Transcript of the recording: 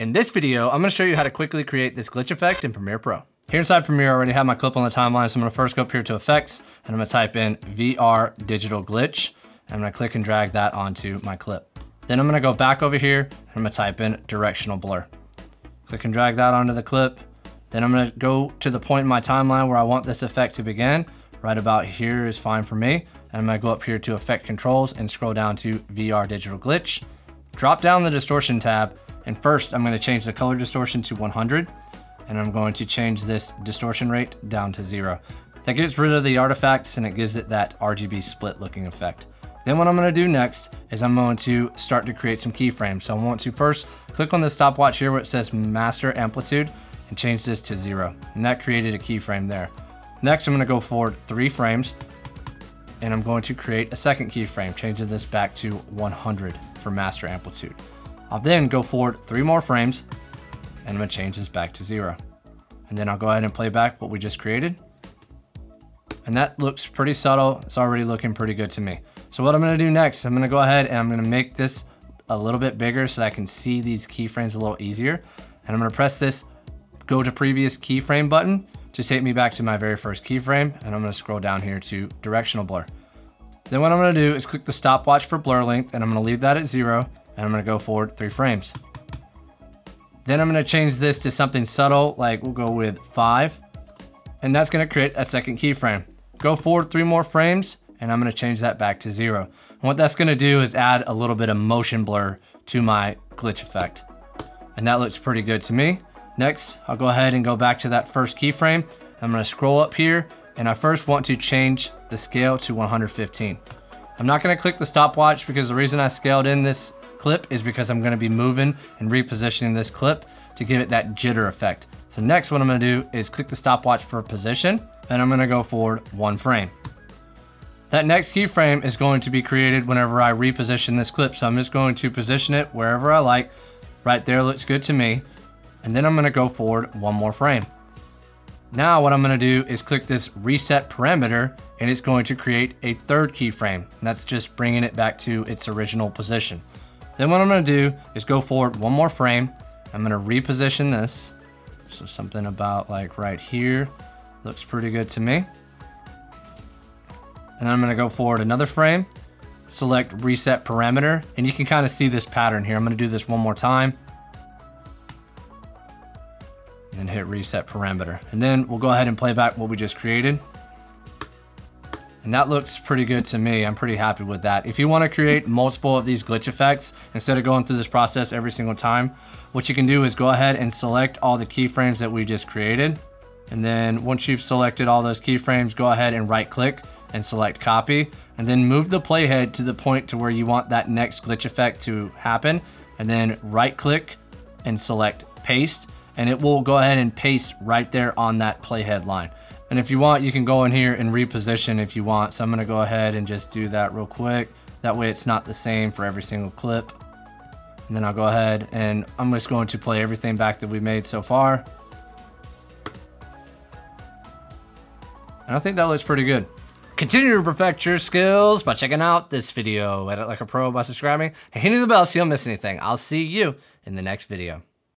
In this video, I'm gonna show you how to quickly create this glitch effect in Premiere Pro. Here inside Premiere, I already have my clip on the timeline, so I'm gonna first go up here to Effects, and I'm gonna type in VR Digital Glitch. And I'm gonna click and drag that onto my clip. Then I'm gonna go back over here, and I'm gonna type in Directional Blur. Click and drag that onto the clip. Then I'm gonna go to the point in my timeline where I want this effect to begin. Right about here is fine for me. And I'm gonna go up here to Effect Controls and scroll down to VR Digital Glitch. Drop down the Distortion tab, and first, I'm gonna change the color distortion to 100, and I'm going to change this distortion rate down to zero. That gets rid of the artifacts and it gives it that RGB split looking effect. Then what I'm gonna do next is I'm going to start to create some keyframes. So I want to first click on the stopwatch here where it says master amplitude and change this to zero. And that created a keyframe there. Next, I'm gonna go forward three frames and I'm going to create a second keyframe, changing this back to 100 for master amplitude. I'll then go forward three more frames and I'm gonna change this back to zero. And then I'll go ahead and play back what we just created. And that looks pretty subtle. It's already looking pretty good to me. So what I'm gonna do next, I'm gonna go ahead and I'm gonna make this a little bit bigger so that I can see these keyframes a little easier. And I'm gonna press this go to previous keyframe button to take me back to my very first keyframe. And I'm gonna scroll down here to directional blur. Then what I'm gonna do is click the stopwatch for blur length and I'm gonna leave that at zero and I'm gonna go forward three frames. Then I'm gonna change this to something subtle, like we'll go with five, and that's gonna create a second keyframe. Go forward three more frames, and I'm gonna change that back to zero. And what that's gonna do is add a little bit of motion blur to my glitch effect. And that looks pretty good to me. Next, I'll go ahead and go back to that first keyframe. I'm gonna scroll up here, and I first want to change the scale to 115. I'm not gonna click the stopwatch because the reason I scaled in this clip is because I'm gonna be moving and repositioning this clip to give it that jitter effect. So next what I'm gonna do is click the stopwatch for position and I'm gonna go forward one frame. That next keyframe is going to be created whenever I reposition this clip. So I'm just going to position it wherever I like. Right there looks good to me. And then I'm gonna go forward one more frame. Now what I'm gonna do is click this reset parameter and it's going to create a third keyframe. That's just bringing it back to its original position. Then what I'm gonna do is go forward one more frame. I'm gonna reposition this. So something about like right here. Looks pretty good to me. And I'm gonna go forward another frame, select reset parameter, and you can kind of see this pattern here. I'm gonna do this one more time. And hit reset parameter. And then we'll go ahead and play back what we just created. And that looks pretty good to me. I'm pretty happy with that. If you want to create multiple of these glitch effects, instead of going through this process every single time, what you can do is go ahead and select all the keyframes that we just created. And then once you've selected all those keyframes, go ahead and right click and select copy. And then move the playhead to the point to where you want that next glitch effect to happen. And then right click and select paste. And it will go ahead and paste right there on that playhead line. And if you want, you can go in here and reposition if you want. So I'm gonna go ahead and just do that real quick. That way it's not the same for every single clip. And then I'll go ahead and I'm just going to play everything back that we made so far. And I think that looks pretty good. Continue to perfect your skills by checking out this video. Edit like a pro by subscribing and hitting the bell so you don't miss anything. I'll see you in the next video.